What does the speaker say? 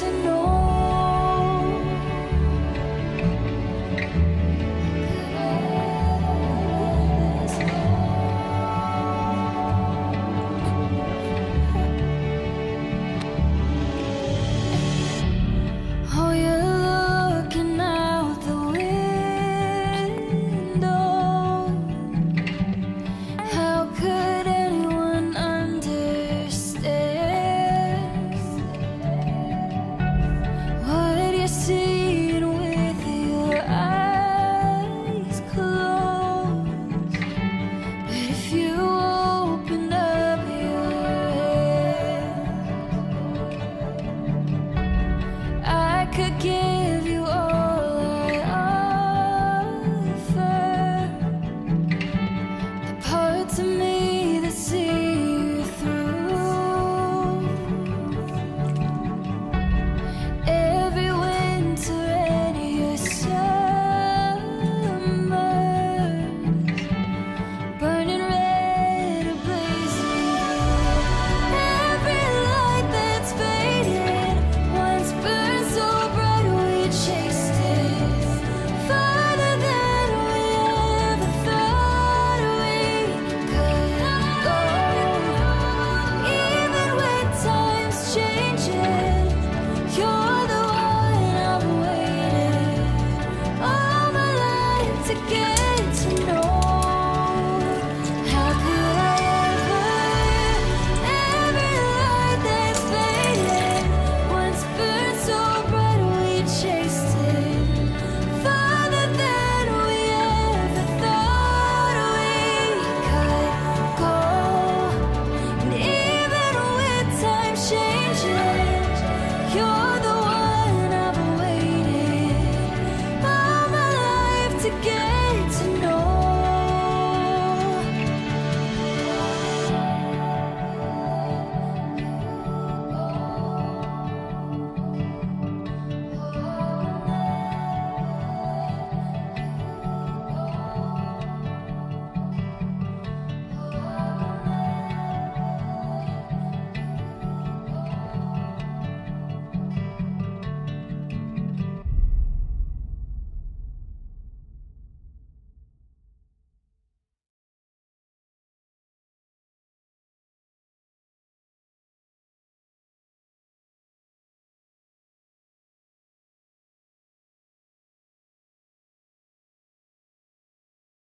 to know